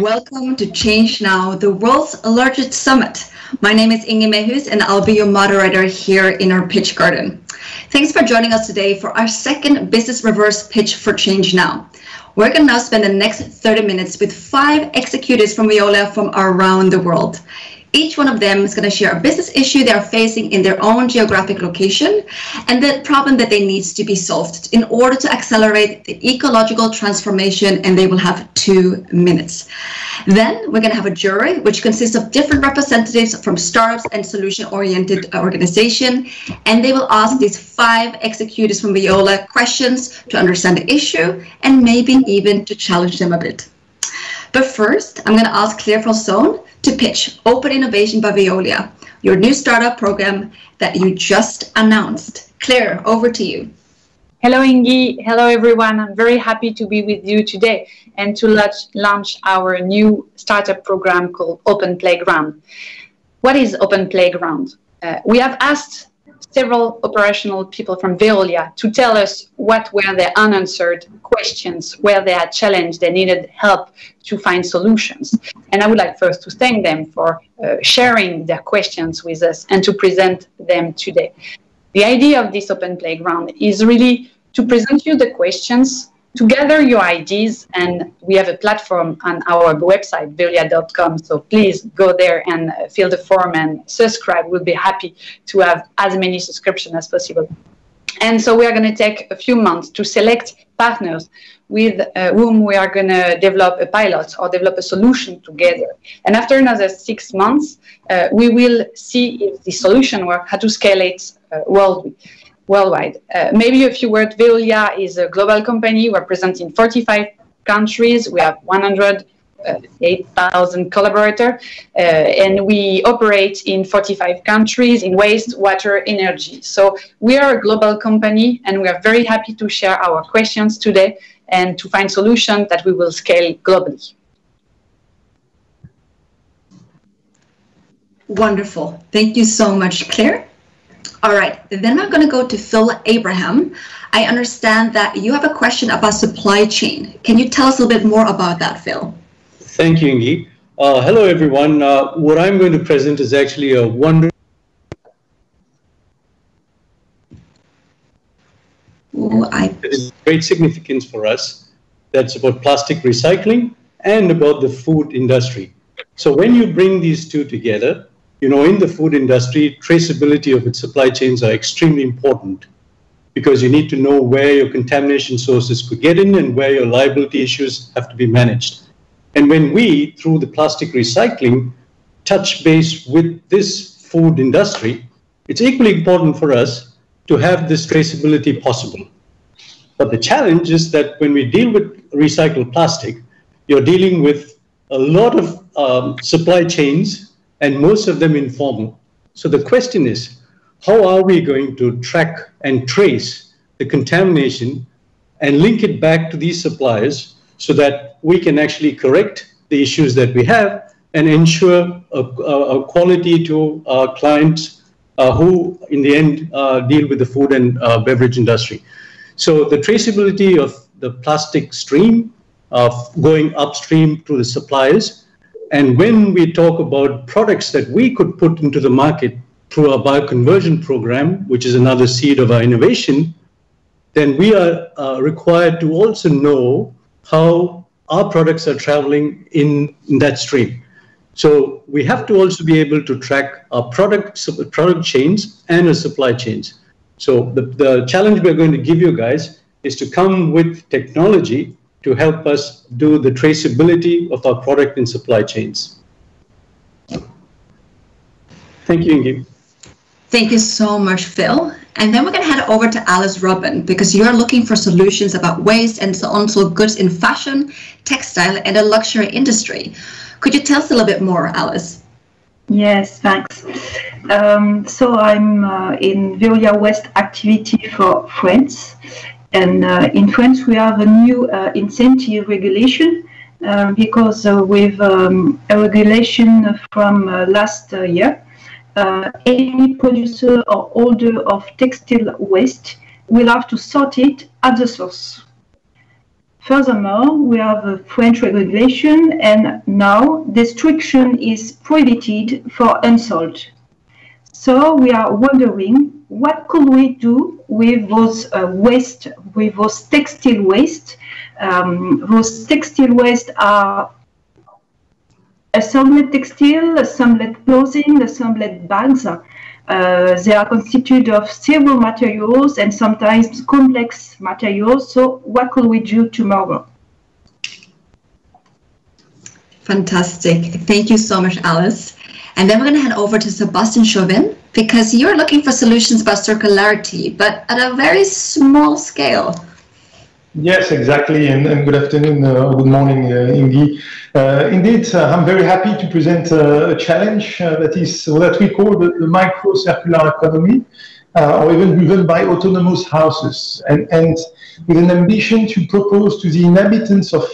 Welcome to Change Now, the world's largest summit. My name is Inge Mehus and I'll be your moderator here in our pitch garden. Thanks for joining us today for our second Business Reverse pitch for Change Now. We're going to now spend the next 30 minutes with five executives from Veolia from around the world. Each one of them is going to share a business issue they are facing in their own geographic location and the problem that they needs to be solved in order to accelerate the ecological transformation and they will have two minutes. Then we're going to have a jury which consists of different representatives from startups and solution-oriented organization and they will ask these five executives from Veolia questions to understand the issue and maybe even to challenge them a bit. But first, I'm going to ask Claire Falzone to pitch Open Innovation by Veolia, your new startup program that you just announced. Claire, over to you. Hello, Ingi. Hello, everyone. I'm very happy to be with you today and to launch, launch our new startup program called Open Playground. What is Open Playground? Uh, we have asked several operational people from Veolia to tell us what were their unanswered questions, where they had challenged, they needed help to find solutions. And I would like first to thank them for uh, sharing their questions with us and to present them today. The idea of this open playground is really to present you the questions to gather your ideas and we have a platform on our website veolia.com so please go there and fill the form and subscribe. We'll be happy to have as many subscriptions as possible. And so we are going to take a few months to select partners with uh, whom we are going to develop a pilot or develop a solution together. And after another six months, uh, we will see if the solution works, how to scale it uh, worldwide worldwide. Uh, maybe a few words. Veolia is a global company. We're present in 45 countries. We have 108,000 uh, collaborators, uh, and we operate in 45 countries in waste, water, energy. So we are a global company, and we are very happy to share our questions today and to find solutions that we will scale globally. Wonderful. Thank you so much, Claire. All right, then I'm going to go to Phil Abraham. I understand that you have a question about supply chain. Can you tell us a little bit more about that, Phil? Thank you, Ingi. Uh, hello, everyone. Uh, what I'm going to present is actually a wonder. Ooh, I... It is great significance for us. That's about plastic recycling and about the food industry. So when you bring these two together, you know, in the food industry, traceability of its supply chains are extremely important because you need to know where your contamination sources could get in and where your liability issues have to be managed. And when we, through the plastic recycling, touch base with this food industry, it's equally important for us to have this traceability possible. But the challenge is that when we deal with recycled plastic, you're dealing with a lot of um, supply chains and most of them informal. So the question is, how are we going to track and trace the contamination and link it back to these suppliers so that we can actually correct the issues that we have and ensure a, a quality to our clients uh, who, in the end, uh, deal with the food and uh, beverage industry. So the traceability of the plastic stream of going upstream to the suppliers and when we talk about products that we could put into the market through our bioconversion program, which is another seed of our innovation, then we are uh, required to also know how our products are traveling in, in that stream. So we have to also be able to track our product, product chains and our supply chains. So the, the challenge we're going to give you guys is to come with technology to help us do the traceability of our product and supply chains. Thank you, Ingi. Thank you so much, Phil. And then we're going to head over to Alice Robin because you're looking for solutions about waste and so on so goods in fashion, textile, and the luxury industry. Could you tell us a little bit more, Alice? Yes, thanks. Um, so I'm uh, in Veolia Waste activity for France, and uh, in France, we have a new uh, incentive regulation uh, because with um, a regulation from last year, any producer or holder of textile waste will have to sort it at the source. furthermore, we have a French regulation, and now destruction is prohibited for unsold. So we are wondering what could we do with those uh, waste, with those textile waste. Um, those textile waste are assembled textile, assembled clothing, assembled bags. Uh, they are constituted of several materials and sometimes complex materials. So what could we do tomorrow? Fantastic. Thank you so much, Alice. And then we're going to hand over to Sebastian Chauvin because you're looking for solutions about circularity, but at a very small scale. Yes, exactly. And, and good afternoon, uh, good morning, uh. Uh, indeed, uh, I'm very happy to present uh, a challenge uh, that is what we call the, the micro circular economy, or even driven by autonomous houses, and, and with an ambition to propose to the inhabitants of,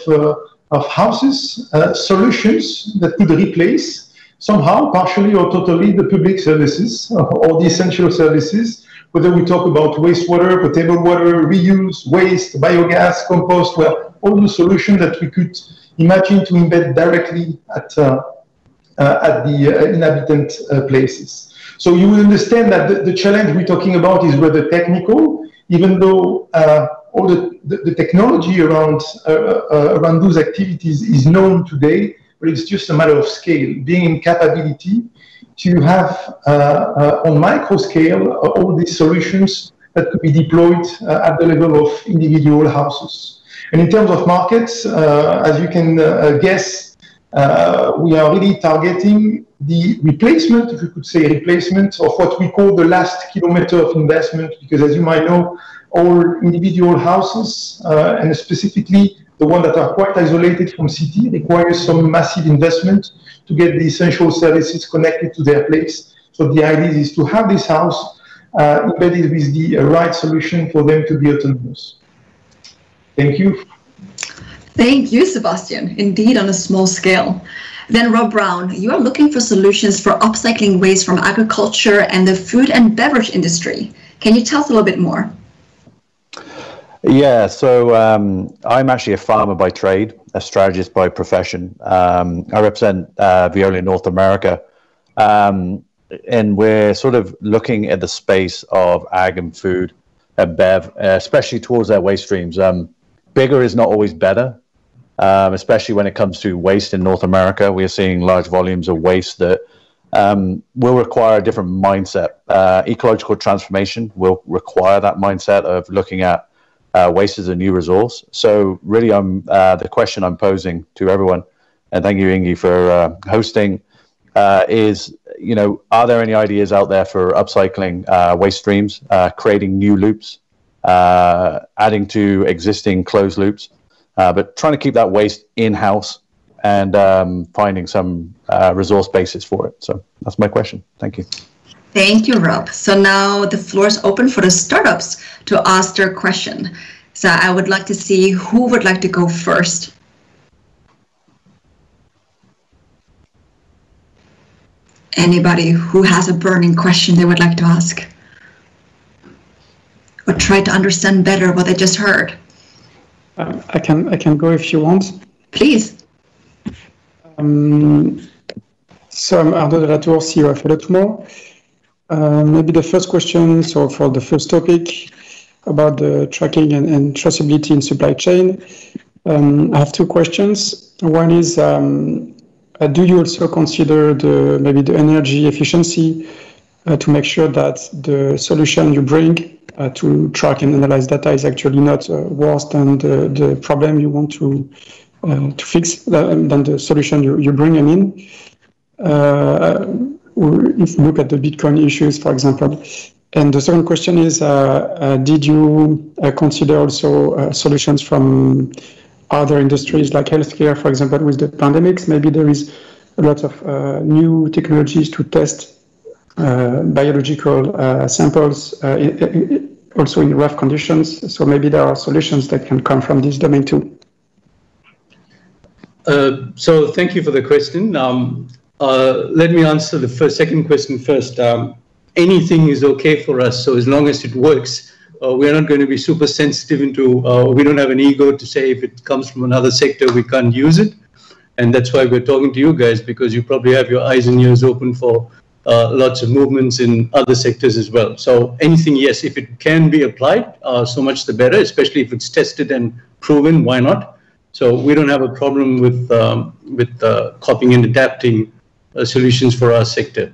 of houses solutions that could replace somehow, partially or totally, the public services or the essential services whether we talk about wastewater, potable water, reuse, waste, biogas, compost, well, all the solutions that we could imagine to embed directly at, uh, uh, at the uh, inhabitant uh, places. So you will understand that the, the, challenge we're talking about is rather technical, even though uh, all the, the, the, technology around, uh, around those activities is known today, but it's just a matter of scale, being in capability to have uh, uh, on micro scale uh, all these solutions that could be deployed at the level of individual houses. And in terms of markets, as you can guess, we are really targeting the replacement, if you could say replacement, of what we call the last kilometer of investment, because as you might know, all individual houses, uh, and specifically the ones that are quite isolated from city, require some massive investment to get the essential services connected to their place. So the idea is to have this house uh, embedded with the uh, right solution for them to be autonomous. Thank you. Thank you, Sebastian. Indeed, on a small scale. Then, Rob Brown, you are looking for solutions for upcycling waste from agriculture and the food and beverage industry. Can you tell us a little bit more? Yeah, so um, I'm actually a farmer by trade, a strategist by profession. Um, I represent uh, Veolia North America, um, and we're sort of looking at the space of ag and food and bev, especially towards their waste streams. Um, bigger is not always better, um, especially when it comes to waste in North America. We are seeing large volumes of waste that um, will require a different mindset. Uh, ecological transformation will require that mindset of looking at uh, waste is a new resource. So really, I'm uh, the question I'm posing to everyone, and thank you, Ingi, for uh, hosting. Uh, is you know, are there any ideas out there for upcycling uh, waste streams, uh, creating new loops, adding to existing closed loops, but trying to keep that waste in house and um, finding some resource basis for it. So that's my question. Thank you. Thank you, Rob. So now the floor is open for the startups to ask their question. So I would like to see who would like to go first. Anybody who has a burning question they would like to ask? Or try to understand better what they just heard? Um, I can I can go if you want. Please. Um, so I'm Arnaud Delatour, CEO of Elotumo. Uh, maybe the first question, so for the first topic about the tracking and, traceability in supply chain, um, I have two questions. One is, um, uh, do you also consider maybe the energy efficiency uh, to make sure that the solution you bring to track and analyze data is actually not worse than the, problem you want to to fix than the solution you, you're bringing in? If you look at the Bitcoin issues, for example. And the second question is, uh, uh, did you uh, consider also solutions from other industries like healthcare, for example, with the pandemics? Maybe there is a lot of new technologies to test biological samples also in rough conditions. So maybe there are solutions that can come from this domain too. Uh, so thank you for the question. Um, uh, let me answer the first, second question first. Um, anything is okay for us, so as long as it works, Uh, we're not going to be super sensitive into, uh, we don't have an ego to say if it comes from another sector, we can't use it. And that's why we're talking to you guys because you probably have your eyes and ears open for uh, lots of movements in other sectors as well. So anything, yes, if it can be applied, uh, so much the better, especially if it's tested and proven, why not? So we don't have a problem with, um, with copying and adapting solutions for our sector.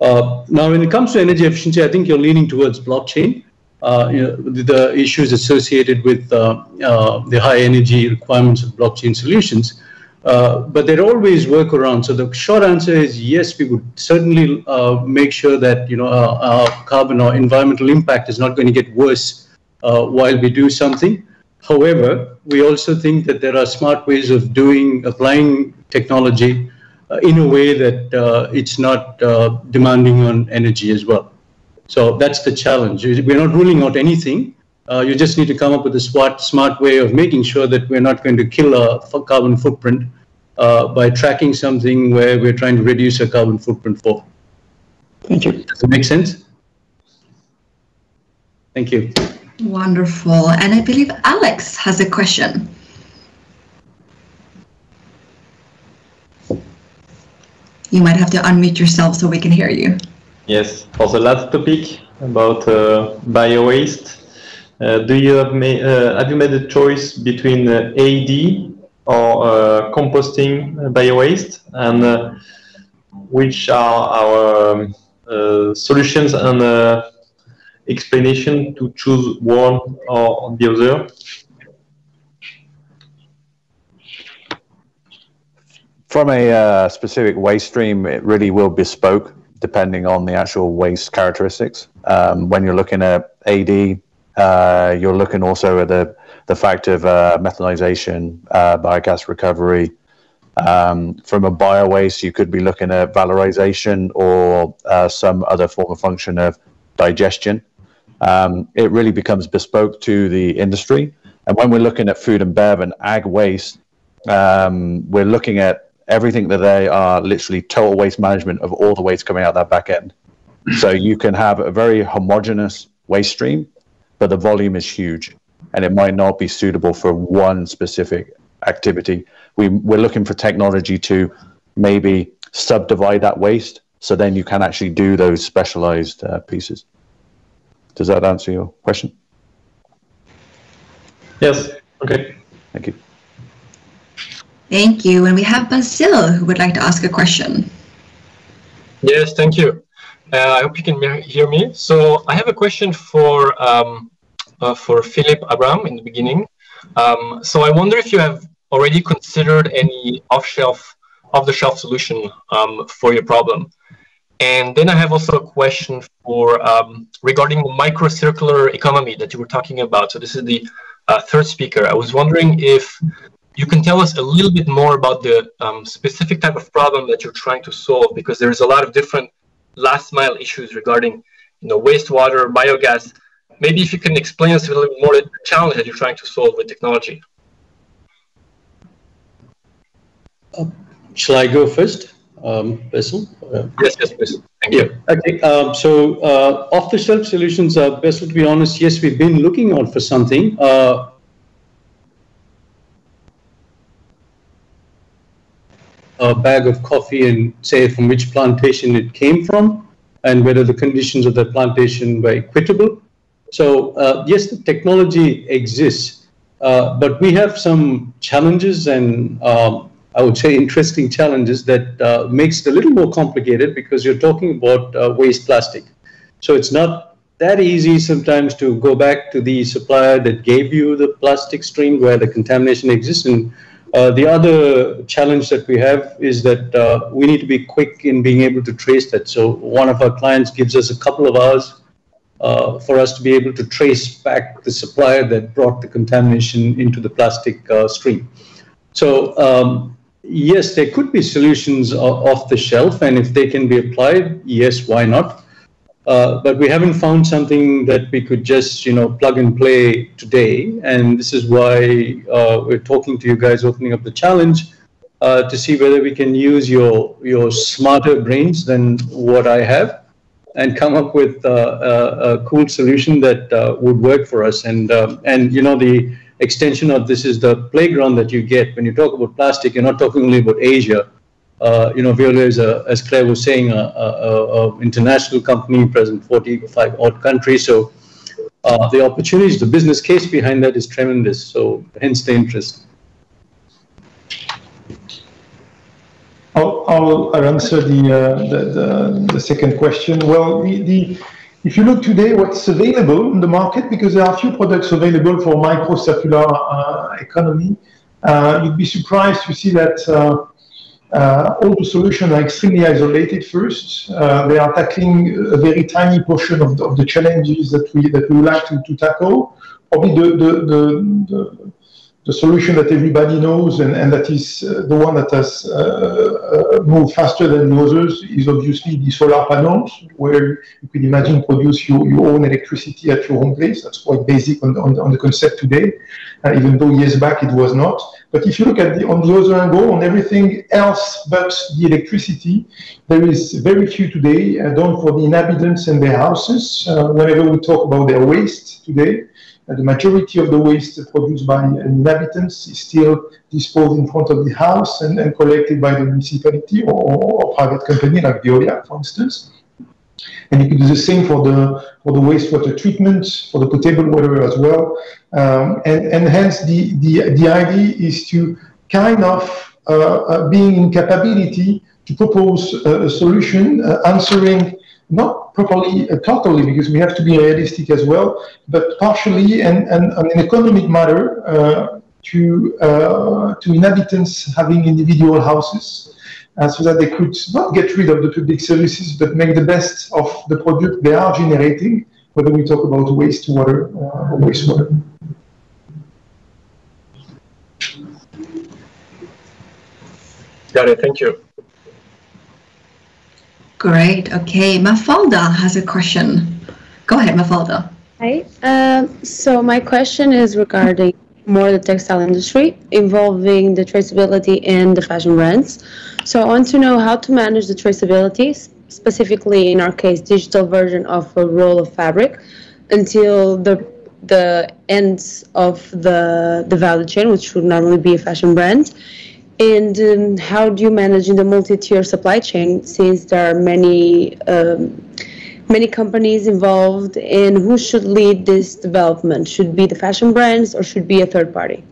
Uh, now, when it comes to energy efficiency, I think you're leaning towards blockchain. Uh, you know, the, issues associated with the high energy requirements of blockchain solutions. Uh, but there are always workarounds. So the short answer is yes, we would certainly uh, make sure that you know our, our, carbon or environmental impact is not going to get worse uh, while we do something. However, we also think that there are smart ways of doing applying technology uh, in a way that uh, it's not demanding on energy as well. So that's the challenge. We're not ruling out anything. Uh, you just need to come up with a smart, smart way of making sure that we're not going to kill our carbon footprint uh, by tracking something where we're trying to reduce our carbon footprint for. Thank you. Does it make sense? Thank you. Wonderful. And I believe Alex has a question. You might have to unmute yourself so we can hear you. Yes, for the last topic about uh, bio waste, uh, do you have, made, uh, have you made a choice between uh, AD or composting bio waste, and which are our um, solutions and explanation to choose one or the other? From a uh, specific waste stream, it really will bespoke depending on the actual waste characteristics. Um, when you're looking at AD, uh, you're looking also at the, the fact of uh, methanization, uh, biogas recovery. Um, from a bio waste, you could be looking at valorization or uh, some other form of function of digestion. Um, it really becomes bespoke to the industry. And when we're looking at food and bev and ag waste, um, we're looking at everything that they are literally total waste management of all the waste coming out that back end. So you can have a very homogeneous waste stream but the volume is huge and it might not be suitable for one specific activity. We, we're looking for technology to maybe subdivide that waste so then you can actually do those specialized uh, pieces. Does that answer your question? Yes. Okay. Thank you. Thank you. And we have Basil who would like to ask a question. Yes, thank you. Uh, I hope you can hear me. So I have a question for um, uh, for Philip Abram in the beginning. Um, so I wonder if you have already considered any off-shelf, off-the-shelf solution um, for your problem. And then I have also a question for um, regarding the microcircular economy that you were talking about. So this is the uh, third speaker. I was wondering if you can tell us a little bit more about the um, specific type of problem that you're trying to solve, because there's a lot of different last mile issues regarding, you know, wastewater, biogas, maybe if you can explain us a little bit more the challenge that you're trying to solve with technology. Uh, shall I go first, um, Basil? Uh, yes, yes, please. Thank you. Okay, um, so uh, off-the-shelf solutions, uh, Basil, to be honest, yes, we've been looking out for something. Uh, a bag of coffee and say from which plantation it came from and whether the conditions of the plantation were equitable. So uh, yes, the technology exists, uh, but we have some challenges and um, I would say interesting challenges that uh, makes it a little more complicated because you're talking about uh, waste plastic. So it's not that easy sometimes to go back to the supplier that gave you the plastic stream where the contamination exists. And uh, the other challenge that we have is that uh, we need to be quick in being able to trace that. So one of our clients gives us a couple of hours uh, for us to be able to trace back the supplier that brought the contamination into the plastic uh, stream. So um, yes, there could be solutions off the shelf, and if they can be applied, yes, why not? Uh, but we haven't found something that we could just, you know, plug and play today. And this is why uh, we're talking to you guys, opening up the challenge uh, to see whether we can use your your smarter brains than what I have and come up with a, a cool solution that uh, would work for us. And um, and you know the extension of this is the playground that you get when you talk about plastic. You're not talking only about Asia. Uh, you know, Veolia is, a, as Claire was saying, a, a, a international company present 45 odd countries. So uh, the opportunities, the business case behind that is tremendous. So hence the interest. I'll, I'll, answer the, uh, the, the, the, second question. Well, the, the, if you look today what's available in the market, because there are few products available for micro-circular uh, economy, uh, you'd be surprised to see that uh, all the solutions are extremely isolated first. Uh, they are tackling a very tiny portion of the, of the challenges that we, that we would like to, to tackle. Probably the, the, the the solution that everybody knows and, and that is uh, the one that has uh, uh, moved faster than the others is obviously the solar panels, where you could imagine produce your, your own electricity at your home place. That's quite basic on, on, on the concept today, uh, even though years back it was not. But if you look at the, on the other angle, on everything else but the electricity, there is very few today uh, done for the inhabitants and their houses. Uh, whenever we talk about their waste today, the majority of the waste produced by inhabitants is still disposed in front of the house and, and collected by the municipality or, or, private company like Veolia, for instance. And you can do the same for the for the wastewater treatment, for the potable water as well. Um, and, and hence the, the, the idea is to kind of uh, uh, being in capability to propose a, a solution uh, answering not properly uh, totally because we have to be realistic as well, but partially and, and on an economic matter uh, to uh, to inhabitants having individual houses, uh, so that they could not get rid of the public services, but make the best of the product they are generating, whether we talk about wastewater uh, or wastewater. Got it. Thank you. Great. Okay, Mafalda has a question. Go ahead, Mafalda. Hi. Uh, so my question is regarding more the textile industry involving the traceability and the fashion brands. So I want to know how to manage the traceability, specifically in our case, digital version of a roll of fabric until the the ends of the the value chain, which would normally be a fashion brand, and um, how do you manage in the multi-tier supply chain since there are many um, many companies involved and who should lead this development? Should be the fashion brands or should be a third party?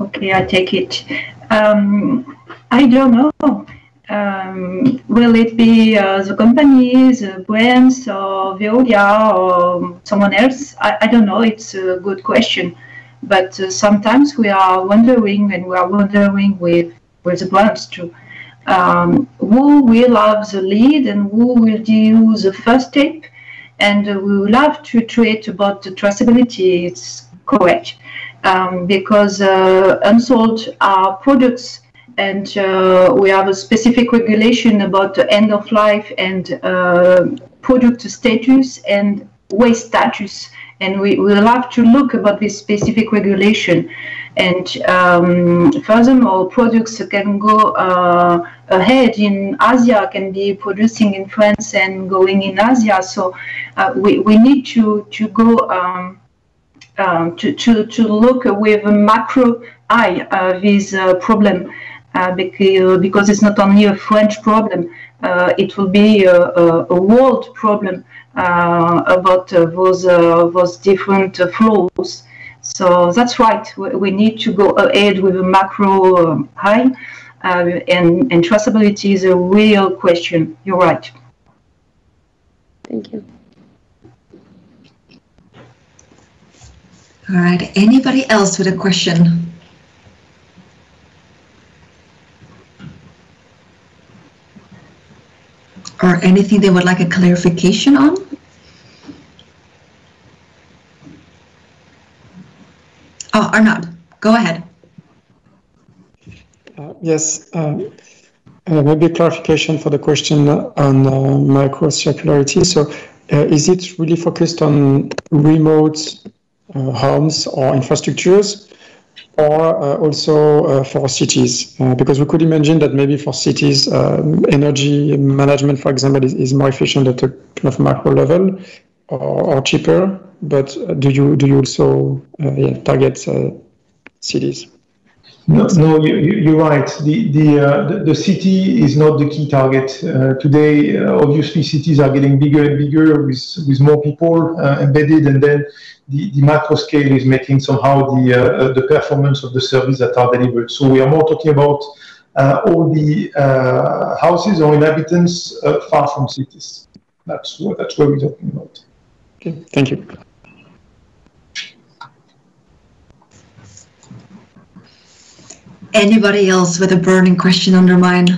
Okay, I take it. Um, I don't know. Um, will it be uh, the companies, uh, brands, or Veolia, or someone else? I, I don't know. It's a good question. But uh, sometimes we are wondering, and we are wondering with, with the brands too, um, who will have the lead and who will do the first step. And uh, we have to treat about the traceability, it's correct. Um, because uh, unsold are products and uh, we have a specific regulation about the end of life and uh, product status and waste status and we will have to look about this specific regulation. And um, furthermore, products can go uh, ahead in Asia, can be producing in France and going in Asia. So uh, we, we need to, to go um, um, to, to, to look with a macro eye uh, this uh, problem. Uh, because, because it's not only a French problem, uh, it will be a, a, a world problem about uh, those uh, those different flows. So that's right. We, we, need to go ahead with a macro high, and, and traceability is a real question. You're right. Thank you. All right. Anybody else with a question? or anything they would like a clarification on? Oh, Arnaud, go ahead. Uh, yes, uh, uh, maybe clarification for the question on uh, micro-circularity. So uh, is it really focused on remote uh, homes or infrastructures? or also for cities? Because we could imagine that maybe for cities, um, energy management, for example, is, is, more efficient at a kind of macro level or, or cheaper. But do you do you also yeah, target cities? No, no, you, are right. The the, uh, the, the city is not the key target uh, today. Uh, obviously, cities are getting bigger and bigger with with more people uh, embedded, and then the, the macro scale is making somehow the uh, uh, the performance of the service that are delivered. So we are more talking about all the houses or inhabitants far from cities. That's what that's what we're talking about. Okay, thank you. Anybody else with a burning question on their mind?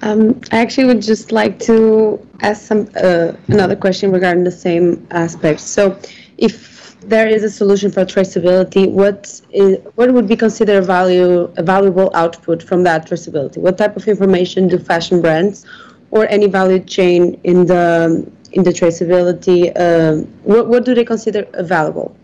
Um, I actually would just like to ask some uh, another question regarding the same aspect. So, if there is a solution for traceability, what is what would be considered a value a valuable output from that traceability? What type of information do fashion brands or any value chain in the in the traceability? Uh, what what do they consider valuable?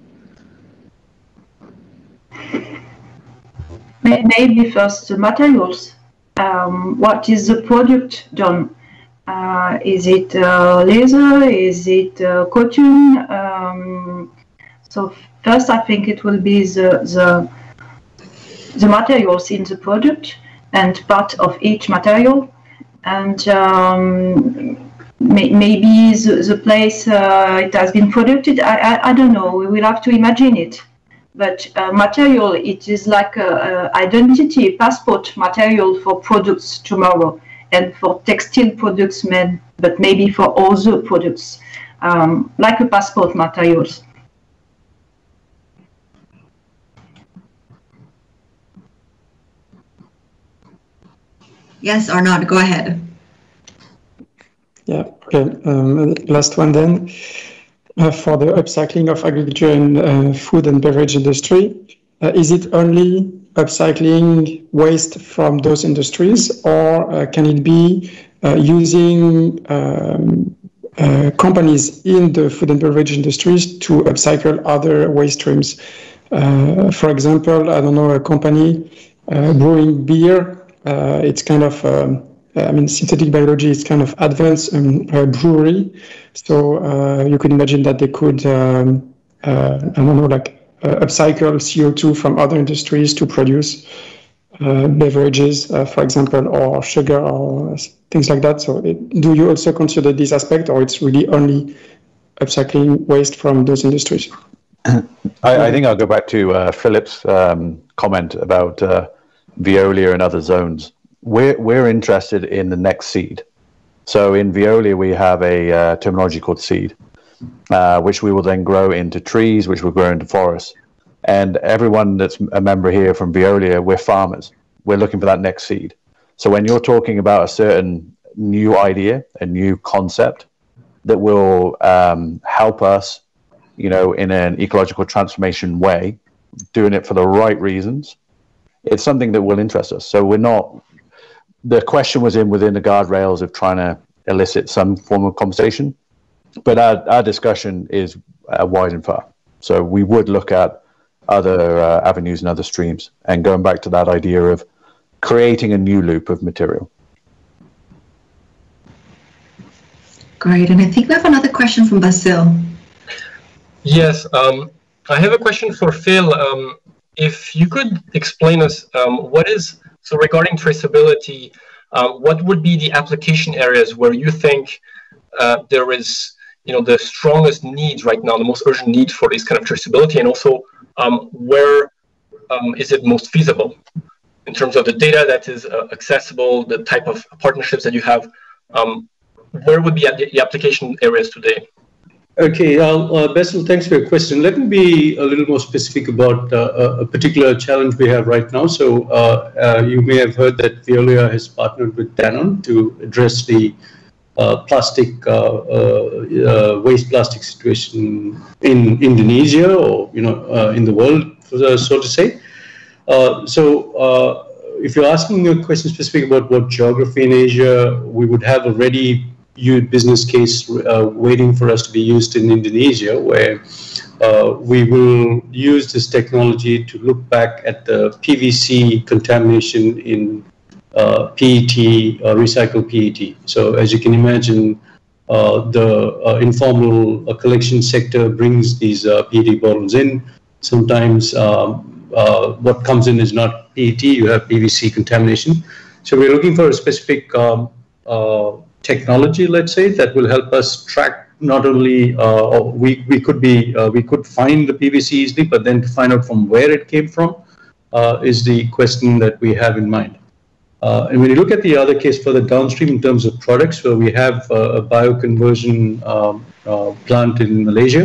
Maybe first the materials. Um, what is the product done? Uh, is it uh, leather? Is it uh, cotton? Um, so first, I think it will be the, the the materials in the product and part of each material, and um, may, maybe the, the place uh, it has been produced. I, I, I don't know. We will have to imagine it but uh, material it is like a, a identity passport material for products tomorrow and for textile products made but maybe for other products um, like a passport materials yes or not go ahead yeah okay um, last one then uh, for the upcycling of agriculture and uh, food and beverage industry. Uh, is it only upcycling waste from those industries, or can it be using um, uh, companies in the food and beverage industries to upcycle other waste streams. Uh, for example, I don't know, a company uh, brewing beer, it's kind of um, I mean, synthetic biology is kind of advanced um, brewery. So uh, you could imagine that they could, um, uh, I don't know, like uh, upcycle CO2 from other industries to produce uh, beverages, uh, for example, or sugar or things like that. So it, do you also consider this aspect or it's really only upcycling waste from those industries? I, I think I'll go back to uh, Philip's um, comment about Veolia and other zones we're, we're interested in the next seed. So in Veolia, we have a uh, terminology called seed, uh, which we will then grow into trees, which will grow into forests. And everyone that's a member here from Veolia, we're farmers. We're looking for that next seed. So when you're talking about a certain new idea, a new concept that will um, help us, you know, in an ecological transformation way, doing it for the right reasons, it's something that will interest us. So we're not the question was in within the guardrails of trying to elicit some form of conversation, but our, our discussion is uh, wide and far. So we would look at other uh, avenues and other streams, and going back to that idea of creating a new loop of material. Great, and I think we have another question from Basil. Yes, um, I have a question for Phil. Um, if you could explain us um, what is so regarding traceability, uh, what would be the application areas where you think uh, there is, you know, the strongest needs right now, the most urgent need for this kind of traceability, and also um, where um, is it most feasible in terms of the data that is uh, accessible, the type of partnerships that you have. Um, where would be the application areas today? Okay, uh, Basil, thanks for your question. Let me be a little more specific about uh, a particular challenge we have right now. So uh, uh you may have heard that Veolia has partnered with Danone to address the uh, plastic uh, waste plastic situation in Indonesia or you know in the world, so to say. so if you're asking a question specific about what geography in Asia, we would have already business case uh, waiting for us to be used in Indonesia, where uh, we will use this technology to look back at the PVC contamination in uh, PET, uh, recycled PET. So as you can imagine, uh, the uh, informal collection sector brings these PET bottles in. Sometimes um, what comes in is not PET, you have PVC contamination. So we're looking for a specific um, technology, let's say, that will help us track not only uh, we we could be uh, we could find the PVC easily, but then to find out from where it came from uh, is the question that we have in mind. Uh, and when you look at the other case for the downstream in terms of products, where we have a bioconversion um, uh, plant in Malaysia,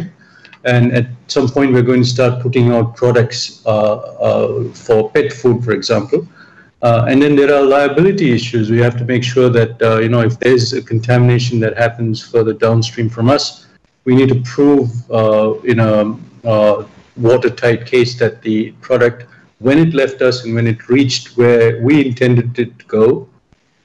and at some point we're going to start putting out products uh, for pet food, for example. Uh, and then there are liability issues. We have to make sure that, uh, you know, if there's a contamination that happens further downstream from us, we need to prove uh, in a uh, watertight case that the product, when it left us and when it reached where we intended it to go,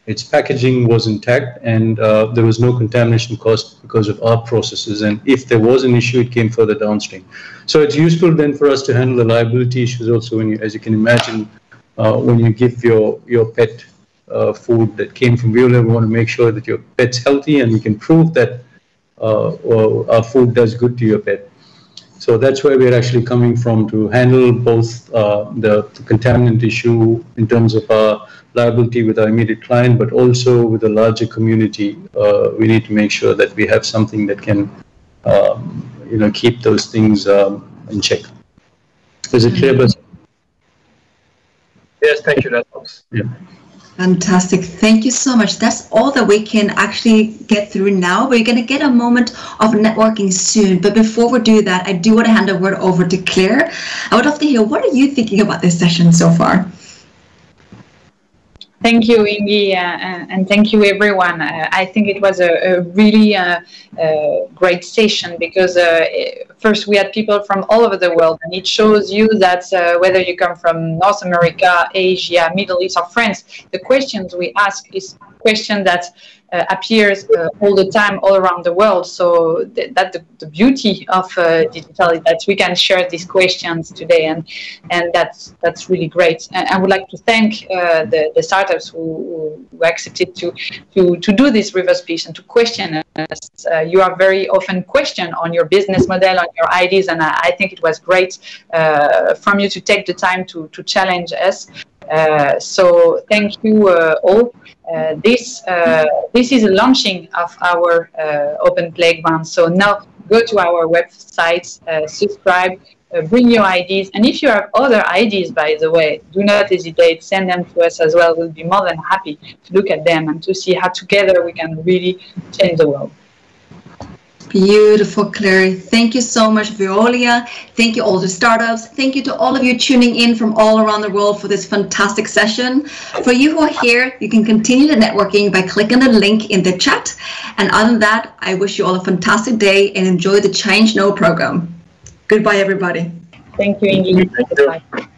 its packaging was intact and uh, there was no contamination caused because of our processes. And if there was an issue, it came further downstream. So it's useful then for us to handle the liability issues also, when you, as you can imagine, when you give your your pet uh, food that came from Veolia, we want to make sure that your pet's healthy and we can prove that uh, our food does good to your pet. So that's where we're actually coming from to handle both uh, the, the, contaminant issue in terms of our liability with our immediate client, but also with the larger community. Uh, we need to make sure that we have something that can, um, you know, keep those things um, in check. Is it clear, Bas? Yes, thank you. That helps. Yeah. Fantastic. Thank you so much. That's all that we can actually get through now. We're going to get a moment of networking soon. But before we do that, I do want to hand the word over to Claire. I would love to hear what are you thinking about this session so far? Thank you, Ingi, uh, and thank you, everyone. Uh, I think it was a, a really uh, uh great session because uh, first we had people from all over the world, and it shows you that uh, whether you come from North America, Asia, Middle East, or France, the questions we ask is question that uh, appears uh, all the time all around the world. So th- that the, the, beauty of uh, digital is that we can share these questions today, and and that's that's really great. And I would like to thank uh, the, the startups who, who, accepted to to to do this reverse pitch and to question us. Uh, you are very often questioned on your business model, on your ideas, and I, I think it was great uh, from you to take the time to to challenge us. Uh, so thank you uh, all. Uh, this this is a launching of our open playground. So now go to our website, subscribe, uh, bring your ideas. And if you have other ideas, by the way, do not hesitate, send them to us as well. We'll be more than happy to look at them and to see how together we can really change the world. Beautiful, Claire. Thank you so much, Veolia. Thank you, all the startups. Thank you to all of you tuning in from all around the world for this fantastic session. For you who are here, you can continue the networking by clicking the link in the chat. And other than that, I wish you all a fantastic day and enjoy the Change Now program. Goodbye, everybody. Thank you, Ingi. Bye.